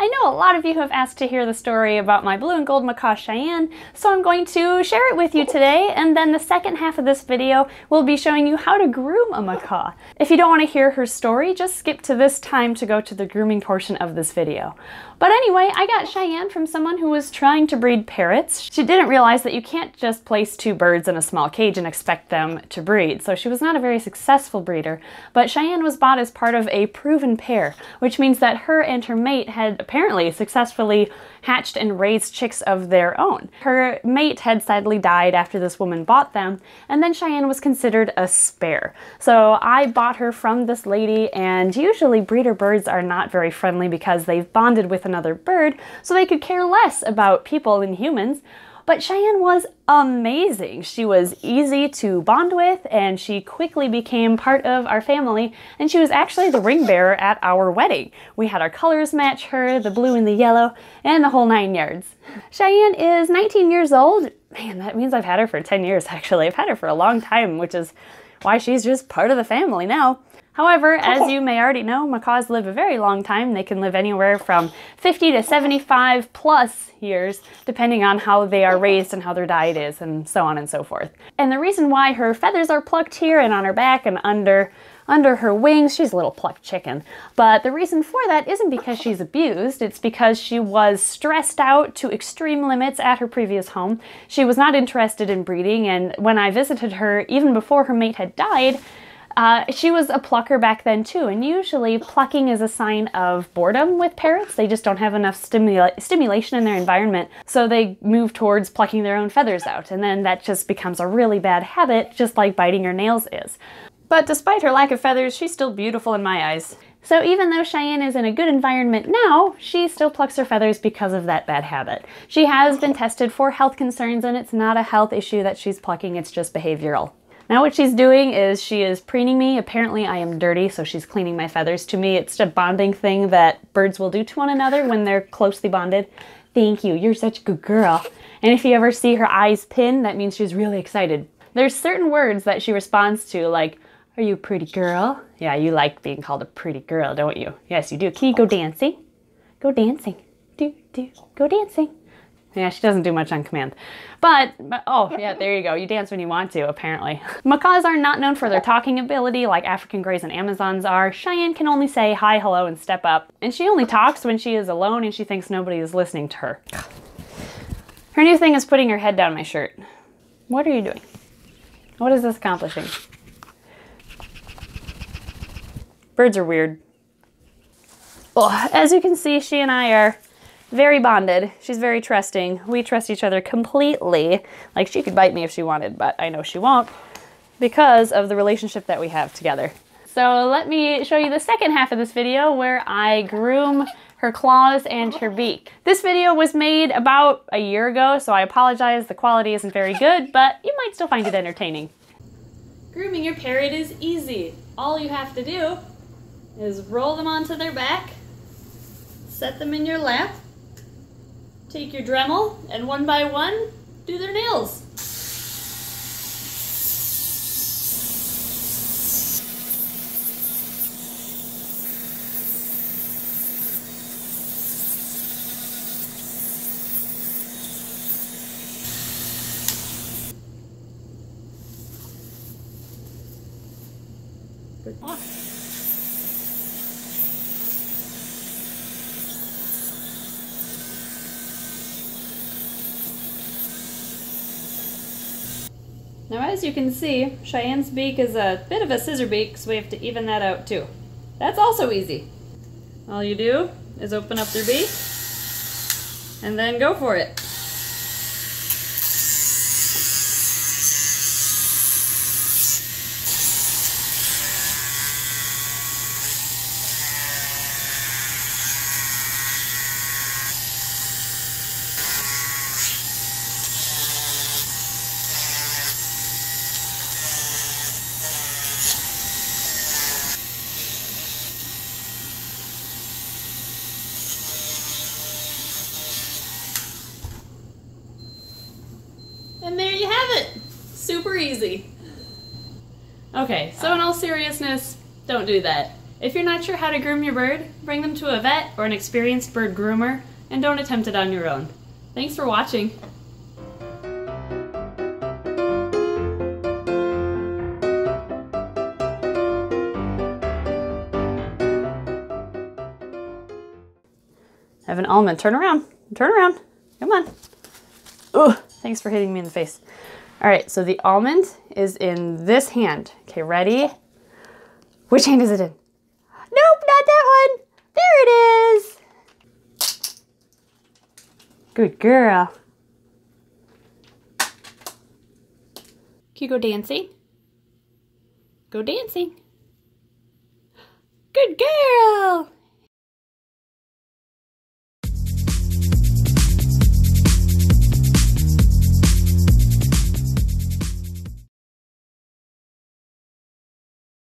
I know a lot of you have asked to hear the story about my blue and gold macaw Cheyenne, so I'm going to share it with you today, and then the second half of this video will be showing you how to groom a macaw. If you don't want to hear her story, just skip to this time to go to the grooming portion of this video. But anyway, I got Cheyenne from someone who was trying to breed parrots. She didn't realize that you can't just place two birds in a small cage and expect them to breed, so she was not a very successful breeder. But Cheyenne was bought as part of a proven pair, which means that her and her mate had apparently successfully hatched and raised chicks of their own. Her mate had sadly died after this woman bought them, and then Cheyenne was considered a spare. So I bought her from this lady, and usually breeder birds are not very friendly because they've bonded with another bird, so they could care less about people and humans. But Cheyenne was amazing. She was easy to bond with and she quickly became part of our family and she was actually the ring bearer at our wedding. We had our colors match her, the blue and the yellow, and the whole nine yards. Cheyenne is 19 years old. Man, that means I've had her for 10 years actually. I've had her for a long time, which is why she's just part of the family now. However, as you may already know, macaws live a very long time. They can live anywhere from 50 to 75 plus years, depending on how they are raised and how their diet is, and so on and so forth. And the reason why her feathers are plucked here and on her back and under under her wings. She's a little plucked chicken. But the reason for that isn't because she's abused, it's because she was stressed out to extreme limits at her previous home. She was not interested in breeding, and when I visited her, even before her mate had died, uh, she was a plucker back then too, and usually plucking is a sign of boredom with parrots. They just don't have enough stimula stimulation in their environment, so they move towards plucking their own feathers out, and then that just becomes a really bad habit, just like biting your nails is. But despite her lack of feathers, she's still beautiful in my eyes. So even though Cheyenne is in a good environment now, she still plucks her feathers because of that bad habit. She has been tested for health concerns and it's not a health issue that she's plucking, it's just behavioral. Now what she's doing is she is preening me. Apparently I am dirty, so she's cleaning my feathers. To me, it's a bonding thing that birds will do to one another when they're closely bonded. Thank you, you're such a good girl. And if you ever see her eyes pin, that means she's really excited. There's certain words that she responds to, like, are you a pretty girl? Yeah, you like being called a pretty girl, don't you? Yes, you do. Can you go dancing? Go dancing. Do, do, go dancing. Yeah, she doesn't do much on command. But, oh, yeah, there you go. You dance when you want to, apparently. Macaws are not known for their talking ability like African Greys and Amazons are. Cheyenne can only say hi, hello, and step up. And she only talks when she is alone and she thinks nobody is listening to her. Her new thing is putting her head down my shirt. What are you doing? What is this accomplishing? Birds are weird. Well, as you can see, she and I are very bonded. She's very trusting. We trust each other completely. Like she could bite me if she wanted, but I know she won't because of the relationship that we have together. So let me show you the second half of this video where I groom her claws and her beak. This video was made about a year ago, so I apologize. The quality isn't very good, but you might still find it entertaining. Grooming your parrot is easy. All you have to do is roll them onto their back, set them in your lap, Take your Dremel and one by one, do their nails. Good. Now as you can see, Cheyenne's beak is a bit of a scissor beak, so we have to even that out too. That's also easy. All you do is open up their beak and then go for it. And there you have it. Super easy. Okay, so in all seriousness, don't do that. If you're not sure how to groom your bird, bring them to a vet or an experienced bird groomer, and don't attempt it on your own. Thanks for watching. Have an almond. Turn around. Turn around. Come on. Ugh, thanks for hitting me in the face. All right, so the almond is in this hand. Okay, ready? Which hand is it in? Nope, not that one. There it is. Good girl. Can you go dancing? Go dancing. Good girl.